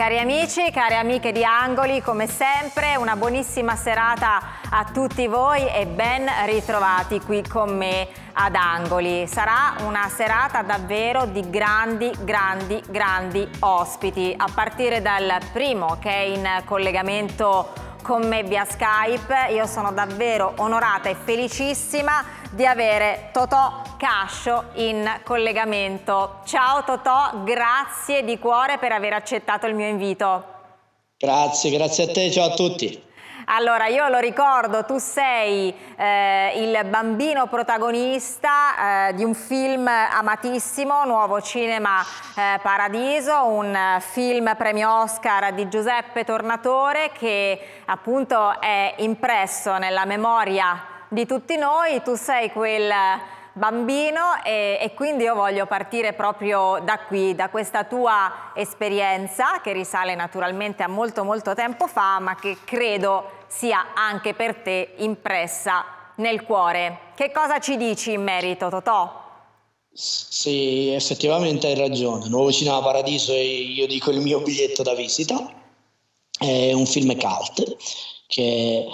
Cari amici, cari amiche di Angoli, come sempre una buonissima serata a tutti voi e ben ritrovati qui con me ad Angoli. Sarà una serata davvero di grandi, grandi, grandi ospiti, a partire dal primo che è in collegamento con me via Skype. Io sono davvero onorata e felicissima di avere Totò Cascio in collegamento. Ciao Totò, grazie di cuore per aver accettato il mio invito. Grazie, grazie a te, ciao a tutti. Allora, io lo ricordo, tu sei eh, il bambino protagonista eh, di un film amatissimo, Nuovo Cinema eh, Paradiso, un film premio Oscar di Giuseppe Tornatore che appunto è impresso nella memoria di tutti noi. Tu sei quel bambino e, e, quindi io voglio partire proprio da qui, da questa tua esperienza che risale naturalmente a molto molto tempo fa ma che credo sia anche per te impressa nel cuore. Che cosa ci dici in merito Totò? Sì, effettivamente hai ragione. Nuovo Cinema Paradiso e io dico il mio biglietto da visita. È un film cult che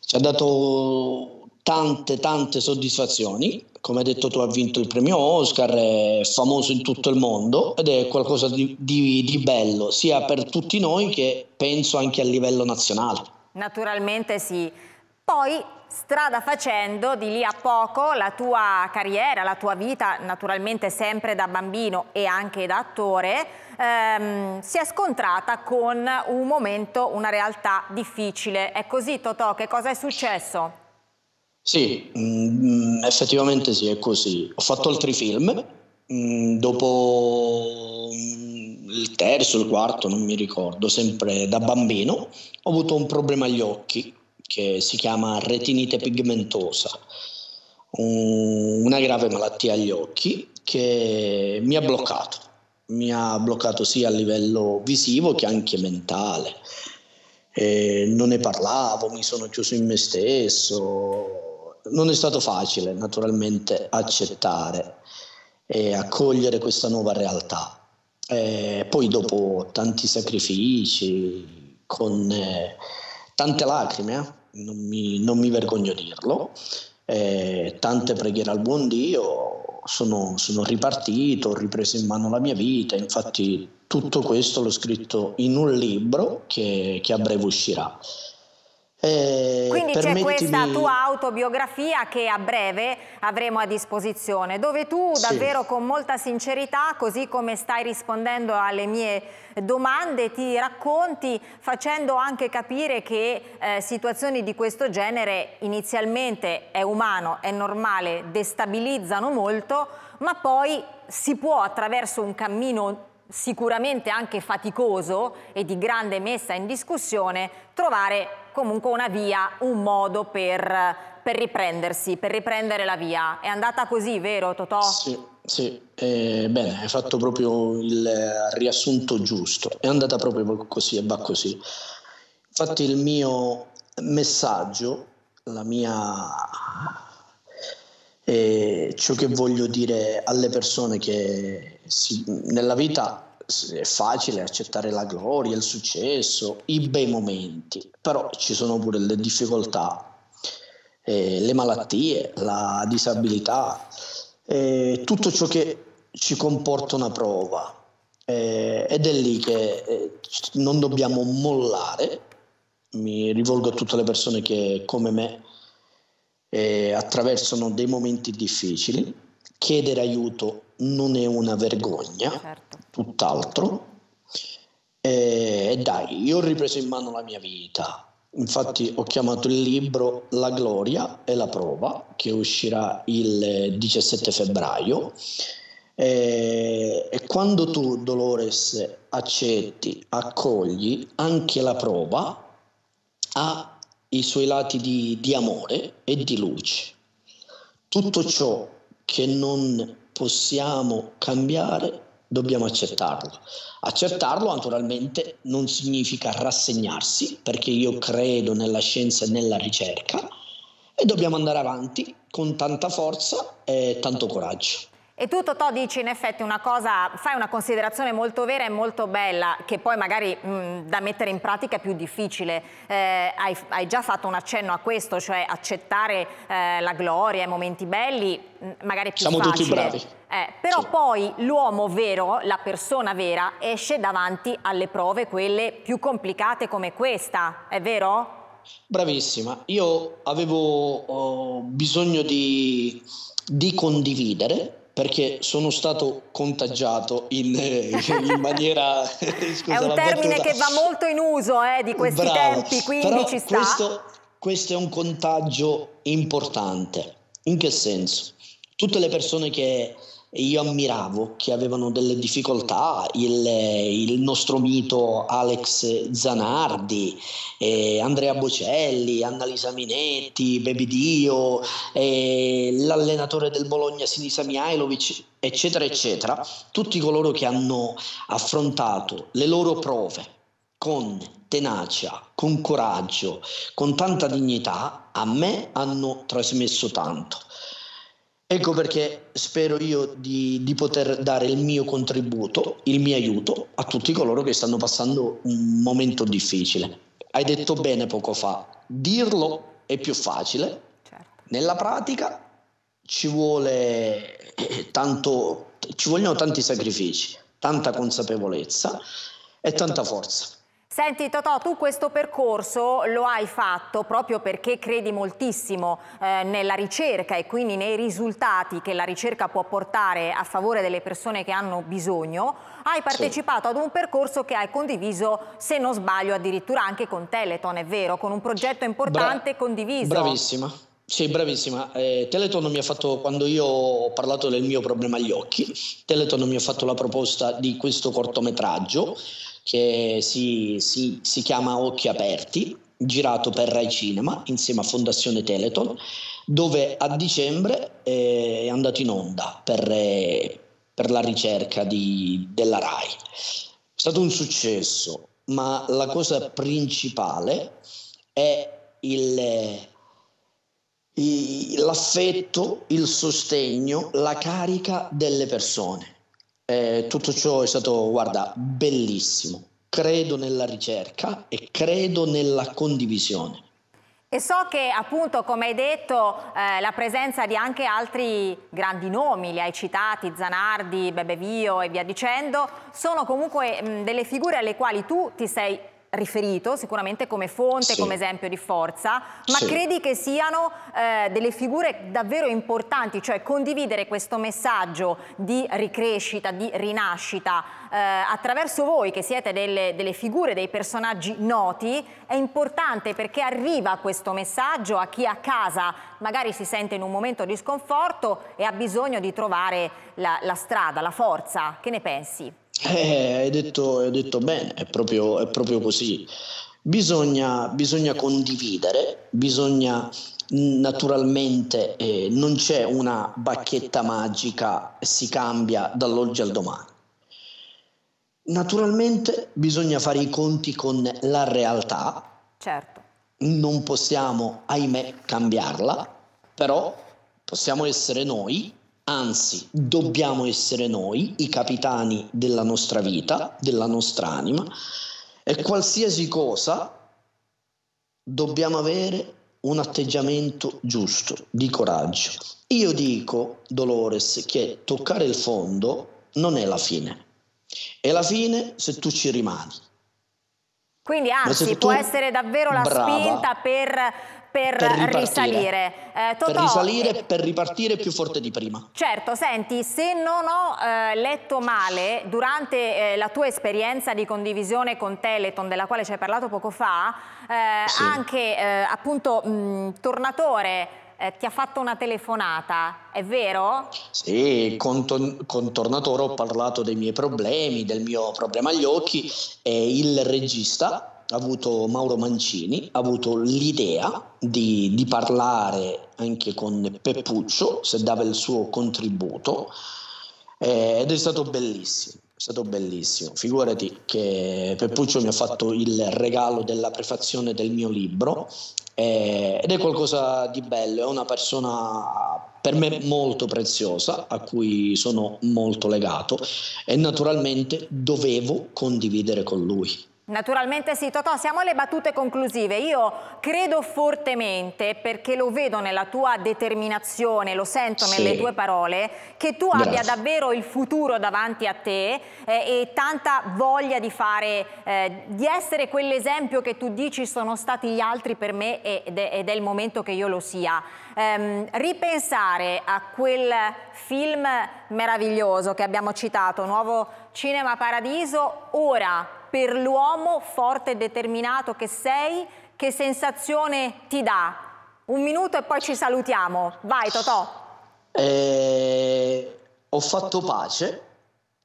ci ha dato tante tante soddisfazioni come hai detto tu, ha vinto il premio Oscar, è famoso in tutto il mondo ed è qualcosa di, di, di bello, sia per tutti noi che penso anche a livello nazionale. Naturalmente sì. Poi strada facendo di lì a poco la tua carriera, la tua vita naturalmente sempre da bambino e anche da attore ehm, si è scontrata con un momento, una realtà difficile. È così Totò, che cosa è successo? Sì, mh, mm, effettivamente sì, è così. Ho fatto altri film, mh, mm, dopo mm, il terzo, il quarto, non mi ricordo, sempre da bambino, ho avuto un problema agli occhi che si chiama retinite pigmentosa, una grave malattia agli occhi che mi ha bloccato, mi ha bloccato sia a livello visivo che anche mentale. E non ne parlavo, mi sono chiuso in me stesso, non è stato facile naturalmente accettare e accogliere questa nuova realtà. E poi dopo tanti sacrifici, con eh, tante lacrime, eh, non, mi, non, mi, vergogno dirlo, eh, tante preghiere al buon Dio, sono, sono ripartito, ho ripreso in mano la mia vita, infatti tutto questo l'ho scritto in un libro che, che a breve uscirà. Eh, Quindi c'è questa tua autobiografia che a breve avremo a disposizione, dove tu davvero sì. con molta sincerità, così come stai rispondendo alle mie domande, ti racconti facendo anche capire che eh, situazioni di questo genere inizialmente è umano, è normale, destabilizzano molto, ma poi si può attraverso un cammino sicuramente anche faticoso e di grande messa in discussione, trovare comunque una via, un modo per, per riprendersi, per riprendere la via. È andata così, vero Totò? Sì, sì. Eh, bene, hai fatto proprio il riassunto giusto. È andata proprio così e va così. Infatti il mio messaggio, la mia... Eh, ciò che voglio dire alle persone che si, nella vita è facile accettare la gloria, il successo, i bei momenti, però ci sono pure le difficoltà, eh, le malattie, la disabilità, eh, tutto ciò che ci comporta una prova. Eh, ed è lì che eh, non dobbiamo mollare. Mi rivolgo a tutte le persone che come me eh, attraversano dei momenti difficili. Chiedere aiuto non è una vergogna, certo. tutt'altro. E, e dai, io ho ripreso in mano la mia vita. Infatti ho chiamato il libro La gloria e la prova, che uscirà il 17 febbraio. E, e quando tu, Dolores, accetti, accogli anche la prova, ha i suoi lati di, di amore e di luce. Tutto ciò che non possiamo cambiare, dobbiamo accettarlo. Accettarlo naturalmente non significa rassegnarsi, perché io credo nella scienza e nella ricerca e dobbiamo andare avanti con tanta forza e tanto coraggio. E tu Totò dici in effetti una cosa, fai una considerazione molto vera e molto bella che poi magari mh, da mettere in pratica è più difficile. Eh, hai, hai, già fatto un accenno a questo, cioè accettare eh, la gloria, i momenti belli, mh, magari è più Siamo facile. tutti bravi. Eh, però sì. poi l'uomo vero, la persona vera, esce davanti alle prove, quelle più complicate come questa, è vero? Bravissima, io avevo oh, bisogno di, di condividere perché sono stato contagiato in, in maniera... Scusa, è un termine battuta. che va molto in uso eh, di questi Bravo. tempi, quindi Però ci sta. Questo, questo è un contagio importante. In che senso? Tutte le persone che io ammiravo che avevano delle difficoltà, il, il nostro mito Alex Zanardi, eh, Andrea Bocelli, Annalisa Minetti, Baby Dio, eh, l'allenatore del Bologna Sinisa Mihailovic, eccetera, eccetera, tutti coloro che hanno affrontato le loro prove con tenacia, con coraggio, con tanta dignità, a me hanno trasmesso tanto. Ecco perché spero io di, di, poter dare il mio contributo, il mio aiuto a tutti coloro che stanno passando un momento difficile. Hai detto bene poco fa, dirlo è più facile, certo. nella pratica ci vuole tanto, ci vogliono tanti sacrifici, tanta consapevolezza e tanta forza. Senti Totò, tu questo percorso lo hai fatto proprio perché credi moltissimo eh, nella ricerca e quindi nei risultati che la ricerca può portare a favore delle persone che hanno bisogno. Hai partecipato sì. ad un percorso che hai condiviso, se non sbaglio, addirittura anche con Teleton, è vero? Con un progetto importante Bra condiviso. Bravissima. Sì, bravissima. Eh, Teleton mi ha fatto, quando io ho parlato del mio problema agli occhi, Teleton mi ha fatto la proposta di questo cortometraggio che si, si, si chiama Occhi Aperti, girato per Rai Cinema insieme a Fondazione Teleton, dove a dicembre è andato in onda per, eh, per la ricerca di, della Rai. È stato un successo, ma la cosa principale è il, l'affetto, il sostegno, la carica delle persone. Eh, tutto ciò è stato, guarda, bellissimo. Credo nella ricerca e credo nella condivisione. E so che appunto, come hai detto, eh, la presenza di anche altri grandi nomi, li hai citati, Zanardi, Bebevio e via dicendo, sono comunque mh, delle figure alle quali tu ti sei riferito sicuramente come fonte, sì. come esempio di forza, ma sì. credi che siano eh, delle figure davvero importanti, cioè condividere questo messaggio di ricrescita, di rinascita eh, attraverso voi che siete delle, delle, figure, dei personaggi noti, è importante perché arriva questo messaggio a chi a casa magari si sente in un momento di sconforto e ha bisogno di trovare la, la strada, la forza. Che ne pensi? Eh, hai, detto, hai detto bene, è proprio, è proprio così. Bisogna, bisogna, condividere, bisogna naturalmente, eh, non c'è una bacchetta magica si cambia dall'oggi al domani. Naturalmente bisogna fare i conti con la realtà. Certo. Non possiamo, ahimè, cambiarla, però possiamo essere noi anzi dobbiamo essere noi i capitani della nostra vita, della nostra anima e qualsiasi cosa dobbiamo avere un atteggiamento giusto, di coraggio. Io dico, Dolores, che toccare il fondo non è la fine, è la fine se tu ci rimani. Quindi anzi può essere davvero la brava, spinta per per, per risalire. Eh, Totò, per risalire, per ripartire più forte di prima. Certo, senti, se non ho eh, letto male, durante eh, la tua esperienza di condivisione con Teleton, della quale ci hai parlato poco fa, eh, sì. anche eh, appunto mh, Tornatore eh, ti ha fatto una telefonata, è vero? Sì, con, con, Tornatore ho parlato dei miei problemi, del mio problema agli occhi e il regista ha avuto Mauro Mancini, ha avuto l'idea di, di parlare anche con Peppuccio, se dava il suo contributo, eh, ed è stato bellissimo. È stato bellissimo. Figurati che Peppuccio mi ha fatto il regalo della prefazione del mio libro eh, ed è qualcosa di bello. È una persona per me molto preziosa, a cui sono molto legato e naturalmente dovevo condividere con lui. Naturalmente sì, Totò, siamo alle battute conclusive. Io credo fortemente, perché lo vedo nella tua determinazione, lo sento sì. nelle tue parole, che tu Grazie. abbia davvero il futuro davanti a te eh, e tanta voglia di fare, eh, di essere quell'esempio che tu dici sono stati gli altri per me ed è, ed è il momento che io lo sia. Eh, ripensare a quel film meraviglioso che abbiamo citato, Nuovo Cinema Paradiso, ora per l'uomo forte e determinato che sei, che sensazione ti dà? Un minuto e poi ci salutiamo. Vai Totò. Eh, ho fatto pace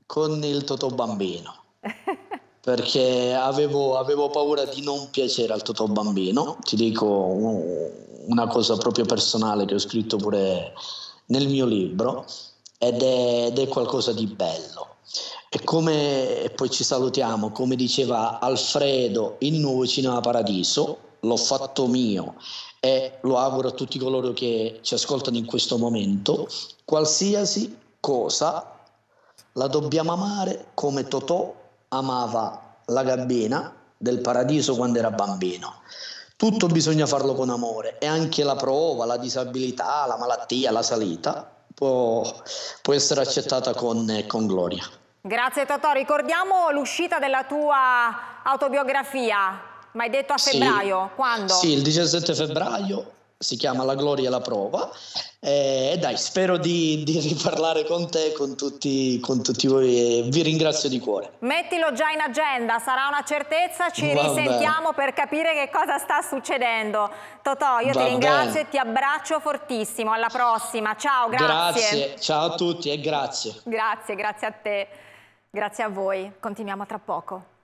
con il Totò bambino. perché avevo, avevo, paura di non piacere al Totò bambino. Ti dico una cosa proprio personale che ho scritto pure nel mio libro ed è, ed è qualcosa di bello. E come e poi ci salutiamo, come diceva Alfredo, il nuovo Cinema Paradiso, l'ho fatto mio e lo auguro a tutti coloro che ci ascoltano in questo momento, qualsiasi cosa la dobbiamo amare come Totò amava la gabbina del paradiso quando era bambino. Tutto bisogna farlo con amore e anche la prova, la disabilità, la malattia, la salita può, può essere accettata con, con gloria. Grazie Totò, ricordiamo l'uscita della tua autobiografia, ma hai detto a febbraio, sì, quando? Sì, il 17 febbraio, si chiama La Gloria e la Prova e eh, dai, spero di, di, riparlare con te, con tutti, con tutti voi e vi ringrazio di cuore. Mettilo già in agenda, sarà una certezza, ci Va risentiamo bene. per capire che cosa sta succedendo. Totò, io Va ti ringrazio bene. e ti abbraccio fortissimo, alla prossima, ciao, grazie. Grazie, ciao a tutti e grazie. Grazie, grazie a te. Grazie a voi, continuiamo tra poco.